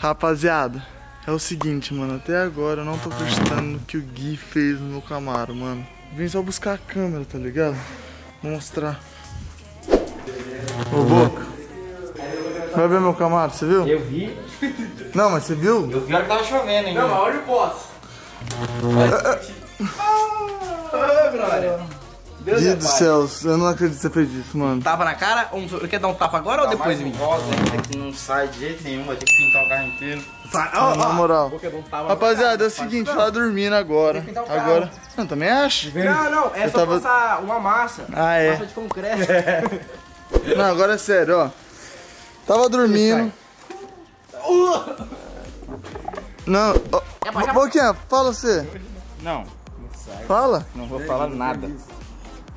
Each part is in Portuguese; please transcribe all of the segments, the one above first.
Rapaziada, é o seguinte, mano. Até agora eu não tô acreditando no que o Gui fez no meu Camaro, mano. Vim só buscar a câmera, tá ligado? Vou mostrar. Ô, Boca. Vai ver meu Camaro, você viu? Eu vi. Não, mas você viu? Eu vi a hora que tava chovendo ainda. Não, olha o boss. Deus Gui é do céu, eu não acredito que você fez isso, mano. Tapa na cara? Um, quer dar um tapa agora ou Tá depois de mim? rosa ainda que não sai de jeito nenhum, vai ter que pintar o carro inteiro. Sai, ó, Na moral. Rapaziada, é o seguinte, tava dormindo agora. Tem que pintar o carro. Agora. Não, também acho. Não, não, é Eu só tava- passar uma massa. Ah, é. Massa de concreto. Não, agora é sério, ó. Tava dormindo. Não, ó. Boquinha, fala você. Não, Fala. não vou falar nada.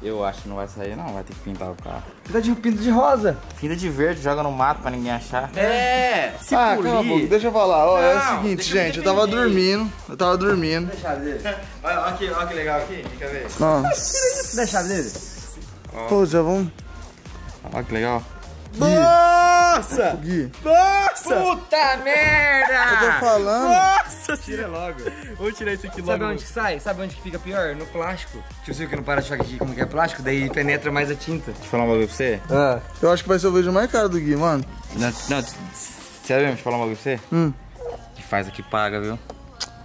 Eu acho que não vai sair, não. Vai ter que pintar o carro. Pinta de pinto de rosa. Pinta de verde, joga no mato pra ninguém achar. É, se ah, a polir. deixa eu falar. Ó, é o seguinte, gente, eu tava dormindo. Eu tava dormindo. Deixa dele. Olha, olha que, olha que legal aqui, quer ver? Nossa. Deixa dele. Pô, já vamos. Olha que legal. Nossa! Gui. Nossa! Puta merda! Eu tô falando. Nossa! Tira logo. Vou tirar isso aqui logo. Sabe onde que sai? Sabe onde que fica pior? No plástico. Tipo, você que no para-choque aqui, como que é plástico, daí penetra mais a tinta. Deixa eu falar um bagulho pra você. Ah. Eu acho que vai ser o vídeo mais caro do Gui, mano. Não, não, sério mesmo, deixa eu falar um bagulho pra você. Hum. Que faz aqui paga, viu?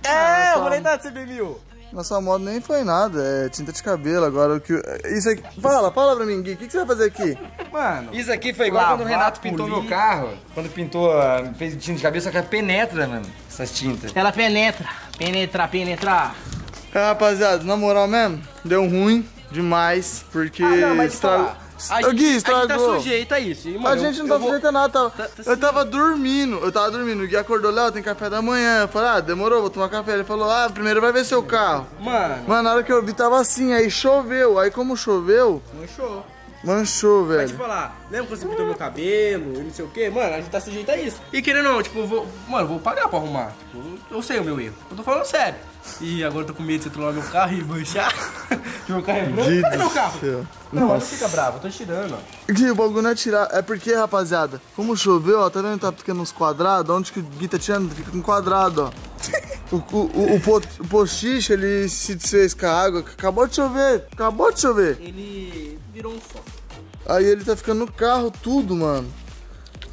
É, eu vou nem dar CB mil. Nossa moto nem foi nada, é tinta de cabelo. Agora o que. Isso aqui. Fala, fala pra mim, Gui. O que, que você vai fazer aqui? Mano. Isso aqui foi igual quando o Renato pintou meu carro. Quando pintou, ah, fez tinta de cabelo, só que ela penetra, mano, essas tintas. Ela penetra. Penetra, penetra. É, rapaziada, na moral mesmo, deu ruim demais, porque Ah, não, mas estragou. A Ô, Gui, gente, a gente tá estragou. sujeito a isso. Mano, A gente não tá vou- sujeito a nada. Tava, Tá- tá eu tava dormindo, eu tava dormindo. O Gui acordou, Léo, tem café da manhã. Eu falei, ah, demorou, vou tomar café. Ele falou, ah, primeiro vai ver seu carro. Mano, Mano, na hora que eu vi, tava assim, aí choveu. Aí como choveu, manchou. Manchou, Vai te velho. falar, lembra quando você pintou meu cabelo e não sei o que? Mano, a gente tá sujeito a isso. E querendo ou não, tipo, eu vou, mano, eu vou pagar pra arrumar. Tipo, eu sei o meu erro. Eu tô falando sério. E agora eu tô com medo de você trollar meu carro e manchar. que meu carro é branco. Cadê meu carro? céu. Não, não fica bravo, eu tô tirando, ó. Gui, o bagulho não é tirar. É porque, rapaziada, como choveu, ó, tá vendo? Tá ficando uns quadrados. Onde que o Gui tá tirando? Fica com quadrado, ó. O, o, o, o, po- o postiche, ele se desfez com a água. Acabou de chover. Acabou de chover. Ele virou um só. Aí ele tá ficando no carro, tudo, mano.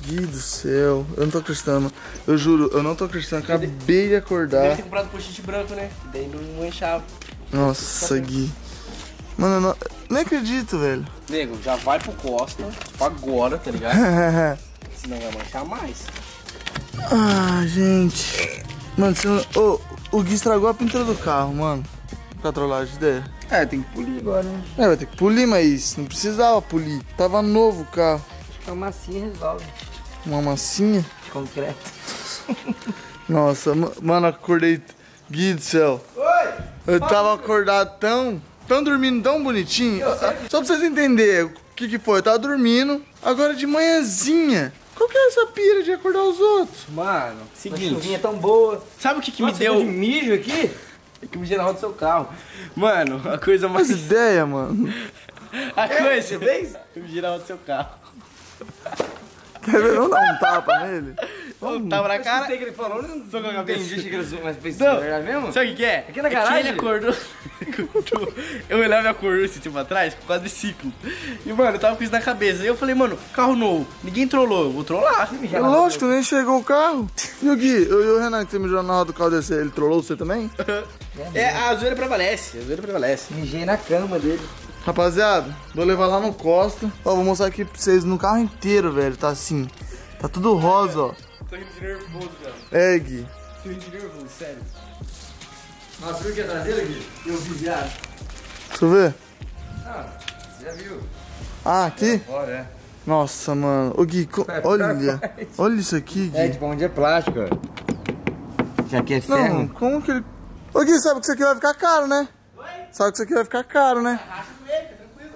Gui do céu. Eu não tô acreditando, mano. Eu juro, eu não tô acreditando. Acabei de Deve acordar. ter comprado post branco, né? Que daí não manchava. Nossa, Gui. Mano, eu não, nem acredito, velho. Nego, já vai pro Costa, tipo agora, tá ligado? Senão vai manchar mais. ah, gente. Mano, você não... Ô, o Gui estragou a pintura do carro, mano. Com a trollagem dele. É, tem que polir agora, né? É, vai ter que polir, mas não precisava polir. Tava novo o carro. A massinha resolve. Uma massinha. Concreto. Nossa, ma- mano, acordei. Gui do céu. Oi! Eu tava acordado tão. tão dormindo tão bonitinho. Só pra vocês entenderem o que que foi. Eu tava dormindo, agora de manhãzinha. Qual que é essa pira de acordar os outros? Mano, A seguinte. chuvinha tão boa. Sabe o que, que Nossa, me deu? de mijo aqui? É que na roda do seu carro. Mano, a coisa mais. Faz ideia, mano. A coisa. vez? Eu mijei na roda do seu carro. Quer ver? Vamos dar um tapa nele? Eu tava na cara. que ele falou, não Tô com a cabeça. entendi, achei que era zoom, mas Não. verdade mesmo? Sabe o que, que é? Aqui na É que garagem? ele acordou. acordou. eu olhava e acordou esse tempo atrás com quadriciclo. E, mano, eu tava com isso na cabeça. E eu falei, mano, carro novo. Ninguém trollou. Eu vou trollar. É lógico, nem chegou o carro. E o Gui, eu e o Renan que você mijou na roda do carro desse, ele trollou você também? É, a zoeira prevalece. A zoeira prevalece. Mijei na cama dele. Rapaziada, vou levar lá no Costa. Ó, vou mostrar aqui pra vocês no carro inteiro, velho. Tá assim. Tá tudo rosa, ó. Tô rindo de nervoso, cara. É, Gui. Tô rindo de nervoso, sério. Nossa, viu aqui a traseira aqui? Eu vi, viado. Deixa eu ver. Ah, você já viu? Ah, aqui? Olha, é. Nossa, mano. Ô, Gui, co- olha. Olha isso aqui, Gui. É, tipo, onde é plástico, ó. Isso aqui é Não, ferro. como que ele. Ô Gui, sabe que isso aqui vai ficar caro, né? Sabe que isso aqui vai ficar caro, né? Racha com ele, fica tranquilo.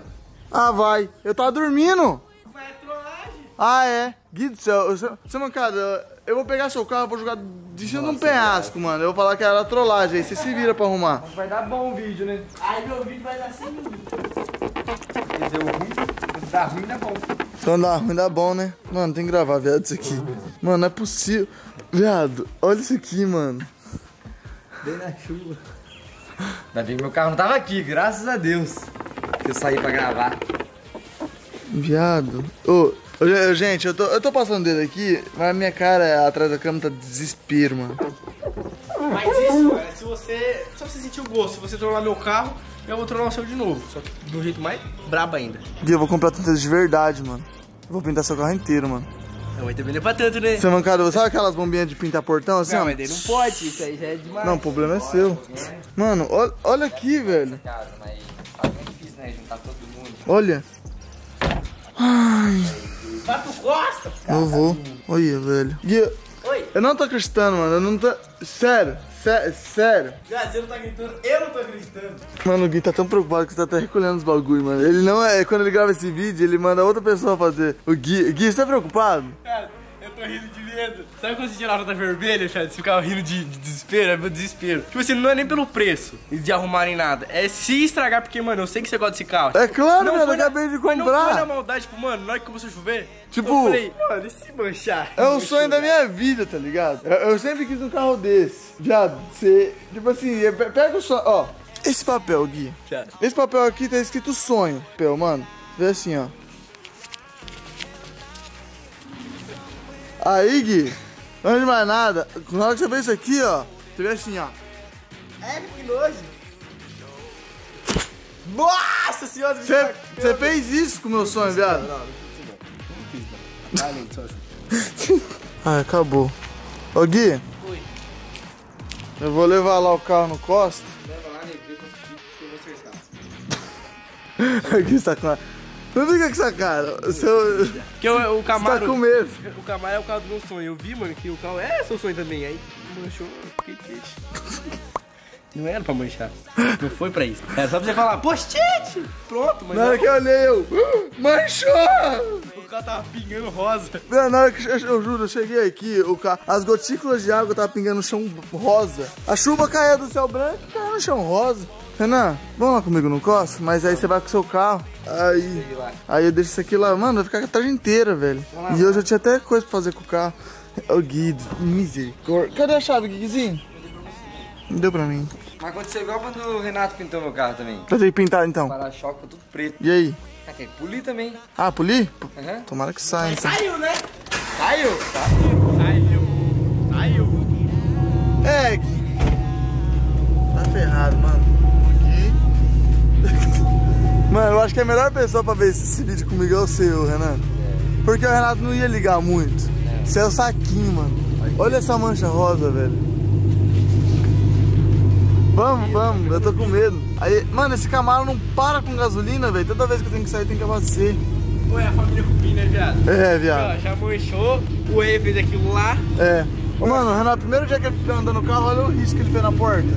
Ah, vai. Eu tava dormindo. Mas é trollagem. Ah, é. Gui do céu. eu- Você, mancada, eu vou pegar seu carro, vou jogar de cima de um penhasco, mano. Eu vou falar que era trollagem. Aí você se vira pra arrumar. Vai dar bom o vídeo, né? Aí meu vídeo vai dar 100 mil. Quer dizer, o ruim, dá ruim, dá bom. Então dá ruim, dá bom, né? Mano, tem que gravar, viado, isso aqui. Mano, não é possível. Viado, olha isso aqui, mano. Bem na chuva. Ainda bem que meu carro não tava aqui, graças a Deus. Que eu saí pra gravar. Viado. Ô, ô, gente, eu tô, eu tô passando o dedo aqui, mas a minha cara atrás da câmera tá de desespero, mano. Mas isso, é, se você. Só você sentir o gosto, se você trollar meu carro, eu vou trollar o seu de novo. Só que de um jeito mais brabo ainda. Gui, eu vou comprar tinta de verdade, mano. Eu vou pintar seu carro inteiro, mano. Não, mas também não é pra tanto, né? Seu mancado, sabe aquelas bombinhas de pintar portão assim, Não, ó? mas daí não pode, isso aí já é demais. Não, o problema é seu. Mano, olha, olha aqui, velho. Mas difícil, né? Juntar todo mundo. Olha. Pato Costa! Eu vou. Olha, velho. Gui, Oi! eu não tô acreditando, mano. Eu não tô. Sério, sé- sério. Já, você não tá gritando, eu não tô acreditando. Mano, o Gui tá tão preocupado que você tá até recolhendo os bagulho, mano. Ele não é. Quando ele grava esse vídeo, ele manda outra pessoa fazer. O Gui. Gui, você tá preocupado? Cara, tô rindo de medo. Sabe quando você tira a nota vermelha, Chad? Você ficava rindo de, de desespero, é meu desespero. Tipo assim, não é nem pelo preço de arrumarem nada. É se estragar, porque, mano, eu sei que você gosta desse carro. É claro, Não foi eu acabei de Mas não foi na comprar. maldade, tipo, mano, na hora que começou a chover. Tipo- Eu falei, mano, e se manchar? É o sonho da minha vida, tá ligado? Eu, eu sempre quis um carro desse. Viado, você. Tipo assim, é, pe- pega o sonho. Ó, esse papel, Gui. Já. Esse papel aqui tá escrito sonho. Papel, mano. Vê assim, ó. Aí, Gui, antes de mais nada, na hora que você vê isso aqui, ó, você vê assim, ó. É, que nojo. Nossa senhora, Você você fez isso com o meu sonho, viado? Ah, não, só assim. Ah, acabou. Ô, Gui, Oi. eu vou levar lá o carro no Costa. Leva lá, nego, que eu vou acertar. Aqui, sacanagem. Não fica com essa cara. O seu. Você Que o, o tá Camaro... com medo. O Camaro é o carro do meu sonho. Eu vi, mano, que o carro é seu sonho também. Aí manchou, fiquei triste. Não era pra manchar. Não foi pra isso. Era só pra você falar, post-it! Pronto, mas Na hora que eu olhei, eu. Manchou! o carro tava pingando rosa. Não, Na hora que eu, eu juro, eu cheguei aqui, o ca... as gotículas de água estavam pingando no chão rosa. A chuva caía do céu branco e caiu no chão rosa. Renan, vamos lá comigo no Costa? Mas aí você vai com o seu carro. Aí. Aí eu deixo isso aqui lá. Mano, vai ficar a tarde inteira, velho. E hoje eu tinha até coisa pra fazer com o carro. Ô, Gui, misericórdia. Cadê a chave, Guizinho? Não deu pra mim. Mas aconteceu igual quando o Renato pintou meu carro também. Vai ter pintar então. Para-choque, tudo preto. E aí? Ah, tem que polir também. Ah, polir? Aham. Tomara que saia. então. Saiu, né? Caiu? Saiu. Saiu. É, Gui. Tá ferrado, mano. Eu acho que a melhor pessoa pra ver esse vídeo comigo é o seu, Renan. Porque o Renato não ia ligar muito. Você é o saquinho, mano. Olha essa mancha rosa, velho. Vamos, vamos, eu tô com medo. Aí, mano, esse Camaro não para com gasolina, velho. Toda vez que eu tenho que sair tem que abastecer. Oi, a família Cupim, né, viado? É, viado. Ó, já manchou, o Rei fez aquilo lá. É. Ô, mano, o Renato, primeiro dia que ele andando no carro, olha o risco que ele fez na porta.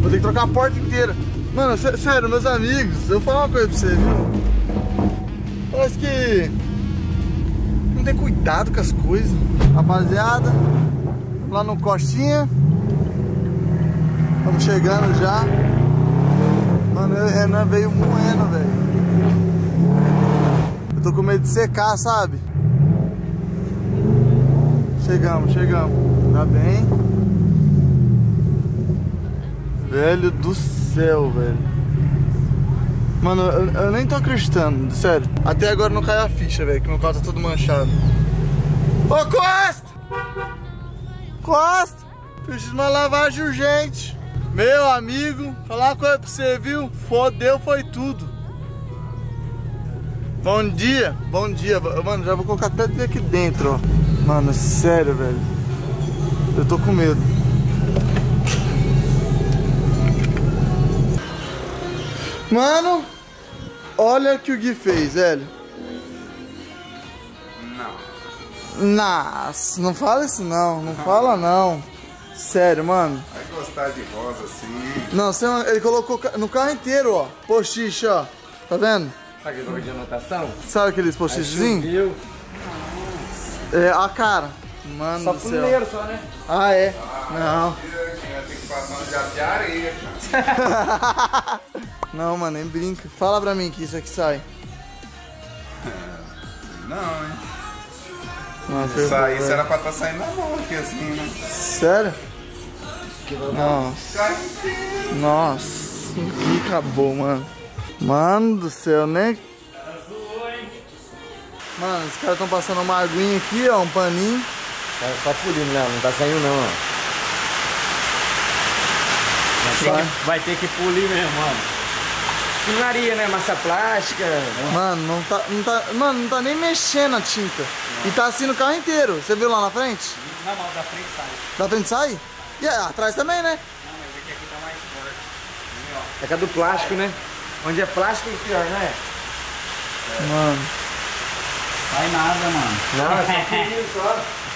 Vou ter que trocar a porta inteira. Mano, sé- sério, meus amigos, eu vou falar uma coisa pra você, viu? Parece que não tem cuidado com as coisas. Rapaziada, lá no Costinha. Estamos chegando já. Mano, o Renan veio moendo, velho. Eu tô com medo de secar, sabe? Chegamos, chegamos. Tá bem. Velho do céu, velho. Mano, eu, eu nem tô acreditando, sério. Até agora não caiu a ficha, velho, que meu carro tá todo manchado. Ô, Costa! Costa! Preciso de uma lavagem urgente. Meu amigo, falar uma coisa pra você, viu? Fodeu foi tudo. Bom dia, bom dia. Mano, já vou colocar até aqui dentro, ó. Mano, sério, velho. Eu tô com medo. Mano, olha o que o Gui fez, velho. Não. Nossa, não fala isso não, não fala não. Sério, mano. Vai gostar de rosa assim. Não, você, ele colocou no carro inteiro, ó. Postiche, ó. Tá vendo? Sabe aquele de anotação? Sabe aqueles postichezinhos? É, a cara. Mano Só do céu. fuleiro só, né? Ah, é? Não. Vai ter que passar um jato de areia, cara. Não, mano, nem brinca. Fala pra mim que isso aqui sai. Não, hein? Nossa, Isso aí isso era pra estar saindo na mão aqui assim, né? Sério? Nossa. Nossa. Que acabou, mano. Mano do céu, né? Mano, os caras estão passando uma aguinha aqui, ó, um paninho. É só pulindo, Léo. Não tá saindo não, ó. Vai. Vai ter que polir mesmo, mano. Finaria, né? Massa plástica. Mano, não tá, não tá, mano, não tá nem mexendo a tinta. E tá assim no carro inteiro. Você viu lá na frente? Não, mas da frente sai. Da frente sai? E aí, atrás também, né? Não, mas aqui, aqui tá mais forte. É que é do plástico, né? Onde é plástico é pior, não é? Mano. Sai nada, mano. Não, é só.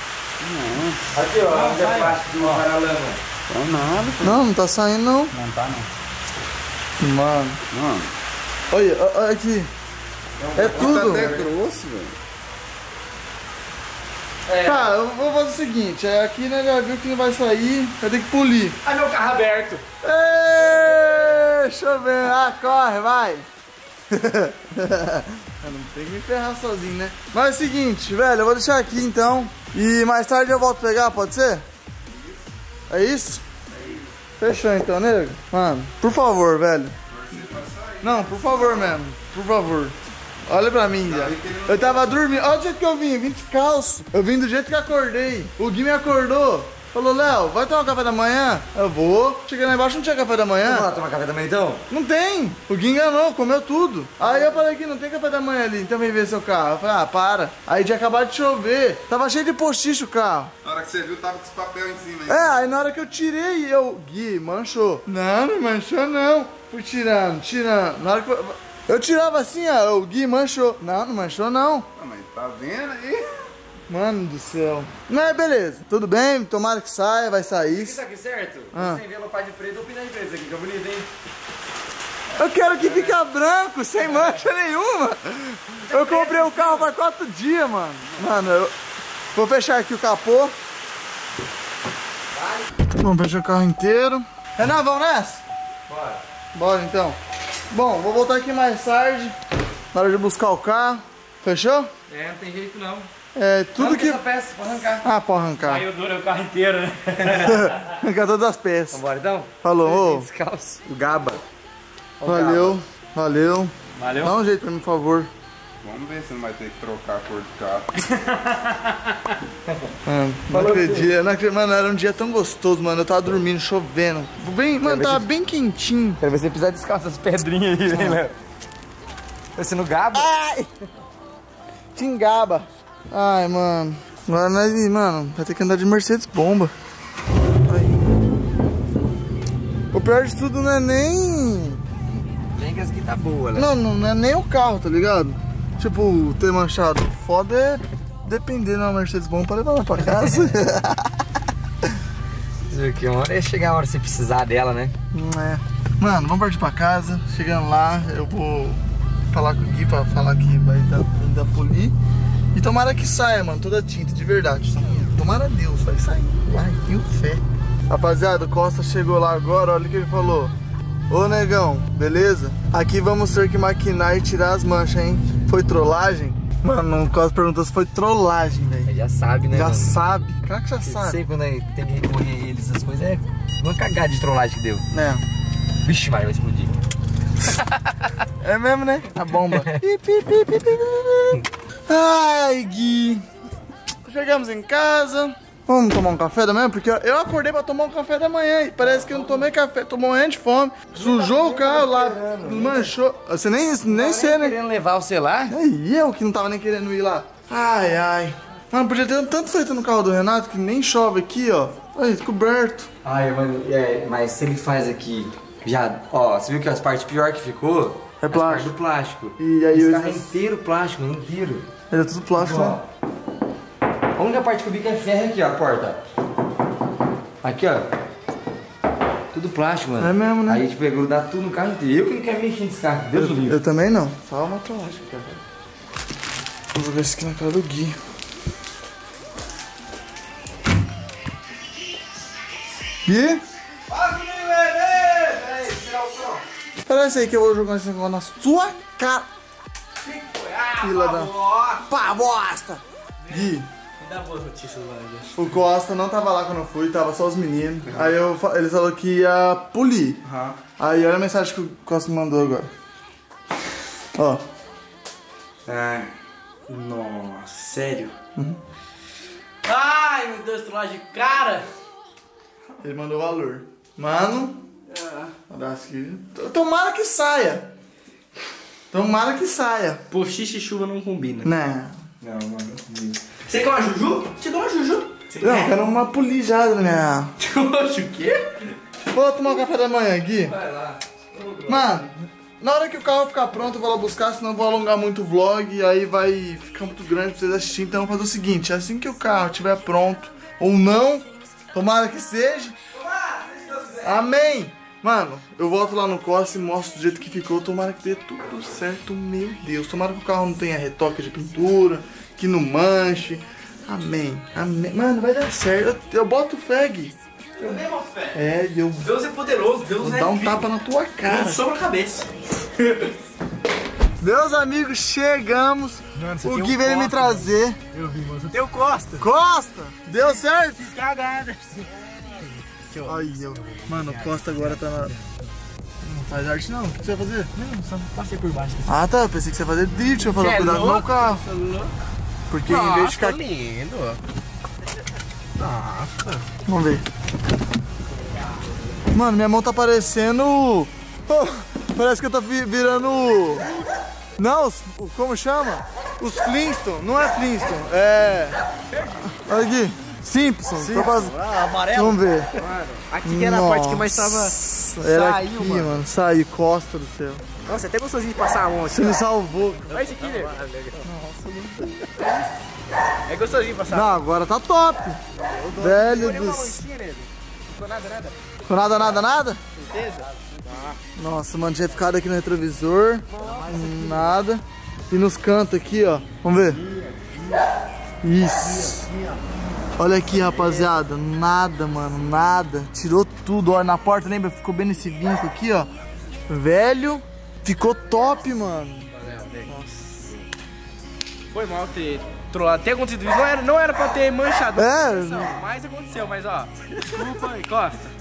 Não. Aqui, ó. Onde é plástico do paralama. Não, nada. Não, não tá saindo não. Não tá, não. Mano. Não. Olha, olha aqui. É Tá tudo. até grosso, velho. Tá, eu vou fazer o seguinte, é aqui né, já viu que não vai sair, vai ter que polir. Ah, meu carro aberto. Eu ver, ah, corre, vai. eu não tem que me ferrar sozinho, né? Mas é o seguinte, velho, eu vou deixar aqui então. E mais tarde eu volto pegar, pode ser? É isso? Fechou então, nego? Mano, por favor, velho. Não, por favor mesmo, por favor. Olha pra mim, já. Eu tava dormindo. Olha do jeito que eu vim, eu vim descalço. Eu vim do jeito que acordei. O Gui me acordou. Falou, Léo, vai tomar café da manhã? Eu vou. Cheguei lá embaixo, não tinha café da manhã. Vamos lá tomar café da manhã então? Não tem. O Gui enganou, comeu tudo. Aí eu falei que não tem café da manhã ali, então vem ver seu carro. Eu falei, ah, para. Aí tinha acabado de chover. Tava cheio de postiço o carro. Na hora que você viu, tava com esse papel em cima, hein? É, aí na hora que eu tirei, eu, Gui, manchou. Não, não manchou não. Fui tirando, tirando. Na hora que eu, eu tirava assim, ó, o Gui manchou. Não, não manchou não. Ah, mas tá vendo aí? Mano do céu. Não, é beleza. Tudo bem, tomara que saia, vai sair. Isso aqui certo? Ah. Sem envelopar de preto ou pinar de preto. Aqui fica bonito, hein? Eu quero que fique branco, sem mancha nenhuma. Eu comprei o carro faz quatro dias, mano. Mano, eu vou fechar aqui o capô. Vamos fechar o carro inteiro. Renan, vamos nessa? Bora. Bora então. Bom, vou voltar aqui mais tarde. Na hora de buscar o carro. Fechou? É, não tem jeito não. É, tudo que. essa peça, pode arrancar. Ah, pode arrancar. Aí eu duro o carro inteiro, né? Arrancar todas as peças. Vambora então? Falou. ô. Descalço. O Gaba. Valeu, valeu. Valeu. Dá um jeito pra mim, por favor. Vamos ver se não vai ter que trocar a cor do carro. Mano, não acredito, não acredito, mano, era um dia tão gostoso, mano. Eu tava dormindo, chovendo. Bem, mano, tava bem quentinho. Quero ver você pisar descalço essas pedrinhas aí, hein, Léo? Você no Gaba? Ai! Tingaba. Ai, mano. Agora nós, mano, vai ter que andar de Mercedes bomba. Ai. O pior de tudo não é nem. Vem que essa aqui tá boa, Léo. Não, não, é nem o carro, tá ligado? Tipo, ter manchado. Foda é depender de uma Mercedes bomba pra levar ela pra casa. Que uma hora ia chegar a hora você precisar dela, né? É. Mano, vamos partir pra casa. Chegando lá, eu vou falar com o Gui pra falar que vai dar, dar polir. E tomara que saia, mano, toda tinta, de verdade. Tomara a Deus, vai sair. Vai, tenho fé. Rapaziada, o Costa chegou lá agora, olha o que ele falou. Ô negão, beleza? Aqui vamos ter que maquinar e tirar as manchas, hein? Foi trollagem? Mano, o Costa perguntou se foi trollagem, velho. Já sabe, né? Já mano? sabe, cara que já Porque sabe. Sempre quando aí tem que recorrer eles, essas coisas, é uma cagada de trollagem que deu. Né? Vixe, Maria, vai explodir. É mesmo, né? A bomba. Ai, Gui. Chegamos em casa. Vamos tomar um café da manhã? Porque eu acordei pra tomar um café da manhã e parece que eu não tomei café. Tô morrendo de fome. Sujou o carro lá, manchou. Você nem, nem sei, né? Querendo levar o celular? E eu que não tava nem querendo ir lá. Ai, ai. Mano, podia ter tanto feito no carro do Renato que nem chove aqui, ó. Aí, coberto. Ai, mano, é, mas se ele faz aqui, já, ó, você viu que as partes pior que ficou? É As plástico. partes do plástico. E aí Esse eu- carro é inteiro plástico, inteiro. Ele é tudo plástico, né? Ó, a única parte que eu vi que é ferro é aqui, ó, a porta. Aqui, ó. Tudo plástico, mano. É mesmo, né? Aí a gente pegou, dá tudo no carro inteiro. Eu que não quero mexer nesse carro, Deus do livre. Eu também não. Só uma trollagem, cara. Vou jogar isso aqui na cara do Gui. Gui? Espera aí que eu vou jogar esse negócio na sua cara. Fila da... Pá, bosta! Gui, Dá boas notícias. O Costa não tava lá quando eu fui, tava só os meninos. Aí eu, ele falou que ia polir. Aham. Aí olha a mensagem que o Costa me mandou agora. Ó. Ai. Nossa, sério? Ai, meu Deus, trollagem de cara! Ele mandou o valor. Mano. Aqui. Tomara que saia. Tomara que saia. Postiche e chuva não combina. Né. Não, mano, não combina. Você quer uma juju? Te dou uma juju. Você Não, eu quer? quero uma polijada na minha. Oxe, o quê? Vou tomar um café da manhã aqui. Vai lá. Mano, na hora que o carro ficar pronto, eu vou lá buscar, senão eu vou alongar muito o vlog e aí vai ficar muito grande pra vocês assistirem. Então, eu vou fazer o seguinte: assim que o carro estiver pronto, ou não, tomara que seja. Amém! Mano, eu volto lá no Costa e mostro do jeito que ficou. Tomara que dê tudo certo, meu Deus. Tomara que o carro não tenha retoque de pintura, que não manche. Amém, amém. Mano, vai dar certo. Eu, eu boto Gui. Eu uma fé. É, eu Deus é poderoso, Deus vou é dar um tapa na tua cara. Não sobra a cabeça. Meus amigos, chegamos. o Gui veio me trazer. Eu vi, mano. Você tem o Costa. Costa! Deu certo? Fiz cagada. Ai, eu. Mano, o Costa agora tá na. Não faz arte não. O que você vai fazer? Não, só passei por baixo. Ah tá, eu pensei que você ia fazer drift. Eu é cuidado louco? carro. É? Porque em vez de ficar. lindo. Nossa. Vamos ver. Mano, minha mão tá parecendo. Oh, parece que eu tô vi- virando. Não, como chama? Os Flintstone. Não é Flintstone, é. Olha aqui. Simpsons. Tô faz- Ah, amarelo. Vamos ver. Aqui que era a parte que mais tava. Nossa, Era Saiu, aqui, mano. mano. Saiu, Costa do céu. Nossa, até gostosinho de passar a mão Você aqui. me salvou. Olha isso aqui, nego. É gostosinho de passar. Não, agora tá top. Velho do céu. Não ficou nada, nada. Ficou Nada, nada, nada? Certeza? Nossa, mano, tinha ficado aqui no retrovisor. Nada. E nos cantos aqui, ó. Vamos ver. Isso. Olha aqui, rapaziada. Nada, mano. Nada. Tirou tudo. Ó, na porta, lembra? Ficou bem nesse vinco aqui, ó. Velho. Ficou top, mano. Foi mal ter trollado, ter acontecido isso. Não era, não era pra ter manchado. É. Mas aconteceu, mas ó. Desculpa aí, Costa.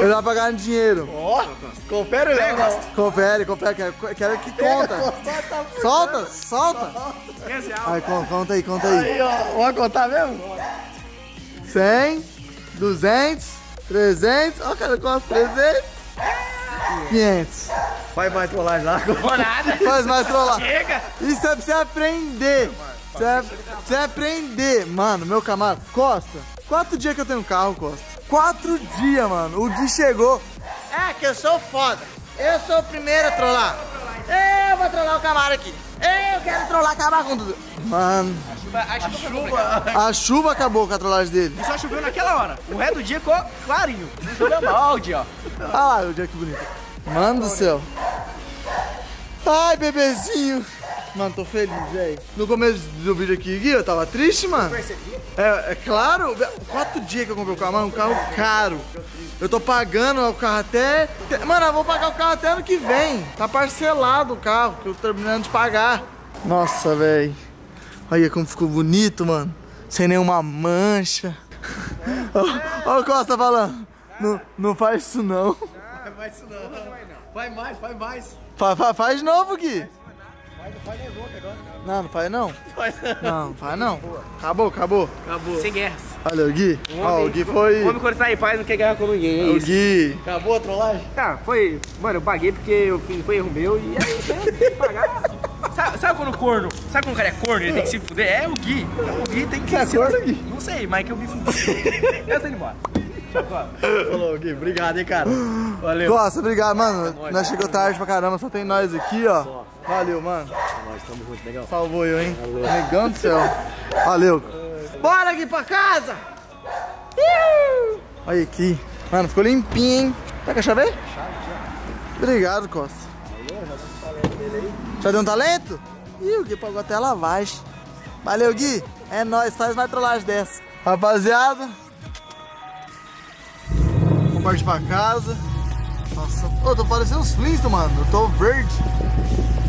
Eu já pagar dinheiro. Confere o. Confere, confere. Quero, quero que conta. Solta, solta. Aí, con- conta aí, conta aí. Vamos contar mesmo? 100, 200, 300, ó, cara, quase 300, 500. Vai mais trollagem lá. Vou nada. Faz mais trollar. Chega. Isso é pra você aprender. Você é, você é aprender. Mano, meu camarada. Costa, quatro dias que eu tenho carro, Costa. Quatro dias, mano. O Gui chegou. É, que eu sou foda. Eu sou o primeiro a trollar. Eu vou trollar o camarada aqui. Eu quero trollar, acabar com tudo. Mano, A chuva. a chuva acabou com a trollagem dele. E só choveu naquela hora. O resto do dia ficou clarinho. Não choveu balde, ó. Ah lá, o dia que bonito. Mano do céu. Ai, bebezinho. Mano, tô feliz, velho. No começo do vídeo aqui, Gui, eu tava triste, mano. É, é claro, quatro dias que eu comprei o carro, mano, um carro caro. Eu tô pagando o carro até. Mano, eu vou pagar o carro até ano que vem. Tá parcelado o carro, que eu tô terminando de pagar. Nossa, velho. Olha como ficou bonito, mano. Sem nenhuma mancha. Olha o Costa falando. Não, não faz isso não. Vai isso não. Vai mais, vai mais. Fa- fa- faz de novo, Gui. Não, não faz não. Não, não faz não. Acabou, acabou. Acabou. Sem guerras. Olha o Gui. Ó, o Gui foi. O homem quando tá em paz não quer guerra com ninguém, é O isso. Gui. Acabou a trollagem? Tá, foi. Mano, eu paguei porque eu fiz, foi erro meu e é isso, né? Tem que pagar. Sabe, sabe quando o corno. Sabe quando o cara é corno ele tem que se fuder? É o Gui. O Gui tem que é se corno, Gui? Não sei, mas que eu me fudi. eu tô indo embora. Falou, Gui. Obrigado, hein, cara. Valeu. Costa, obrigado, mano. Nós chegou tarde pra caramba, só tem nós aqui, ó. Valeu, mano. Nós estamos juntos, legal. Salvou eu, hein? Negão do céu. Valeu. Bora aqui pra casa! Iu! Olha aqui. Mano, ficou limpinho, hein? Tá com a chave? Obrigado, Costa. Já deu um talento? Ih, o Gui pagou até a lavagem. Valeu, Gui. É nóis, faz mais trollagem dessa. Rapaziada. Vou partir pra casa. Nossa, ô, tô parecendo uns Flintstones, mano. Eu tô verde.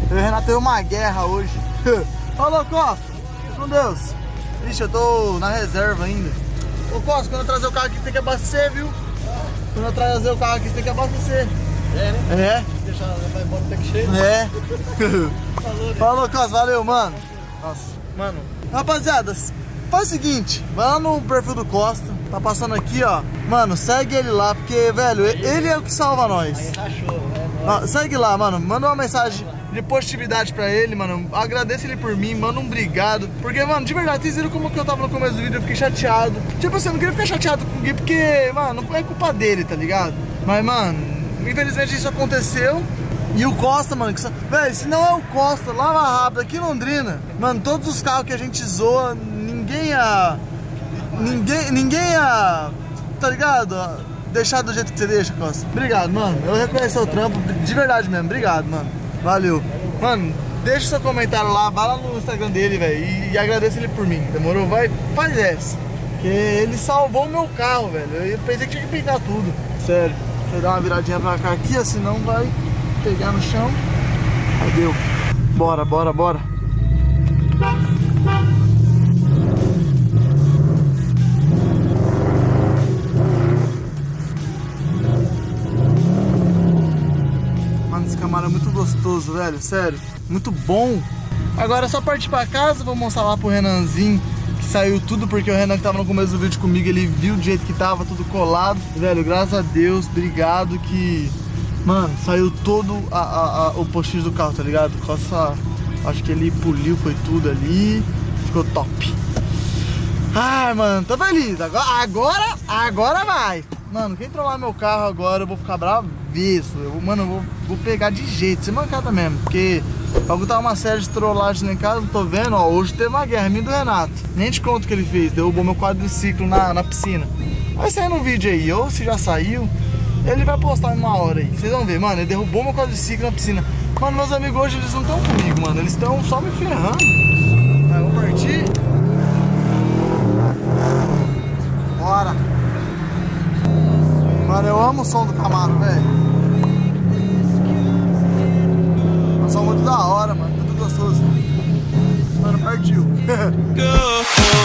Eu e o Renato teve uma guerra hoje. Falou, Costa. Com Deus. Ixi, eu tô na reserva ainda. Ô Costa, quando eu trazer o carro aqui tem que abastecer, viu? Quando eu trazer o carro aqui tem que abastecer. É, né? É. Deixa vai embora até que cheio. É. Falou, Costa, valeu, mano. Nossa, mano. Rapaziada, faz o seguinte, vai lá no perfil do Costa, tá passando aqui, ó. Mano, segue ele lá, porque, velho, ele é o que salva nós. Rachou, é Ó, segue lá, mano. Manda uma mensagem de positividade pra ele, mano. Agradeça ele por mim, manda um obrigado. Porque, mano, de verdade, vocês viram como que eu tava no começo do vídeo, eu fiquei chateado. Tipo assim, eu não queria ficar chateado com o Gui, porque, mano, não é culpa dele, tá ligado? Mas, mano, infelizmente isso aconteceu. E o Costa, mano, que só... Velho, se não é o Costa, lava rápido, aqui em Londrina, mano, todos os carros que a gente zoa, ninguém ia. Ninguém. Ninguém ia. Tá ligado? Deixar do jeito que você deixa, Costa. Obrigado, mano. Eu reconheço seu trampo, de verdade mesmo. Obrigado, mano. Valeu. Mano, deixa seu comentário lá, vai lá no Instagram dele, velho, e, e agradeça ele por mim. Demorou? Vai, faz essa. Porque ele salvou o meu carro, velho. Eu pensei que tinha que pintar tudo. Sério. Deixa eu dar uma viradinha pra cá aqui, ó, senão vai pegar no chão. Aí deu. Bora, bora, bora. É muito gostoso, velho. Sério. Muito bom. Agora é só partir pra casa, vou mostrar lá pro Renanzinho que saiu tudo, porque o Renan que tava no começo do vídeo comigo, ele viu do jeito que tava, tudo colado. Velho, graças a Deus, obrigado que... Mano, saiu todo a, a- a- o postinho do carro, tá ligado? Essa... Acho que ele poliu, foi tudo ali. Ficou top. Ai, mano, tô feliz. Agora, agora, agora vai. Mano, quem trollar meu carro agora, eu vou ficar bravíssimo. Eu, mano, eu vou, vou pegar de jeito, sem mancada mesmo. Porque algo tá uma série de trollagens em casa, tô vendo, ó. Hoje teve uma guerra, e do Renato. Nem te conto o que ele fez, derrubou meu quadriciclo na, na piscina. Vai sair no vídeo aí, ou se já saiu, ele vai postar em uma hora aí. Vocês vão ver, mano, ele derrubou meu quadriciclo na piscina. Mano, meus amigos hoje eles não estão comigo, mano. Eles estão só me ferrando. Vamos partir. Bora. Mano, eu amo o som do Camaro, velho. É um som muito da hora, mano. Muito gostoso. Mano, partiu.